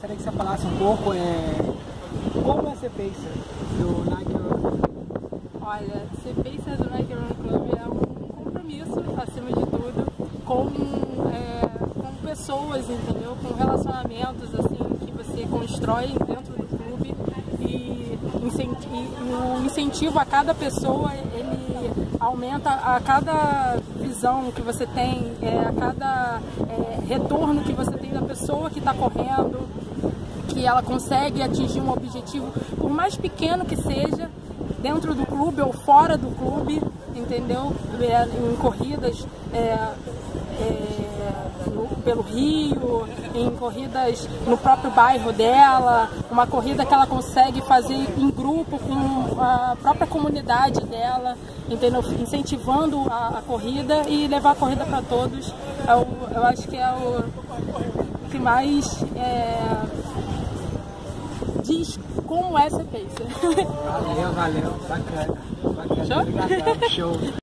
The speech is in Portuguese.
gostaria que você falasse um pouco é, como é ser pacer do Nike Run Olha, ser pacer do Nike Run Club é um compromisso, acima de tudo, com, é, com pessoas, entendeu? Com relacionamentos, assim, que você constrói dentro o incentivo a cada pessoa, ele aumenta a cada visão que você tem, é, a cada é, retorno que você tem da pessoa que está correndo, que ela consegue atingir um objetivo, por mais pequeno que seja, dentro do clube ou fora do clube, entendeu? É, em corridas é, é, no, pelo Rio, em corridas no próprio bairro dela, uma corrida que ela consegue fazer em grupo com a própria comunidade dela, entendeu? Incentivando a, a corrida e levar a corrida para todos. Eu, é eu, acho que é o que mais é, diz como é ser pacer. Valeu, valeu, bacana. bacana. Show? Obrigadão, show.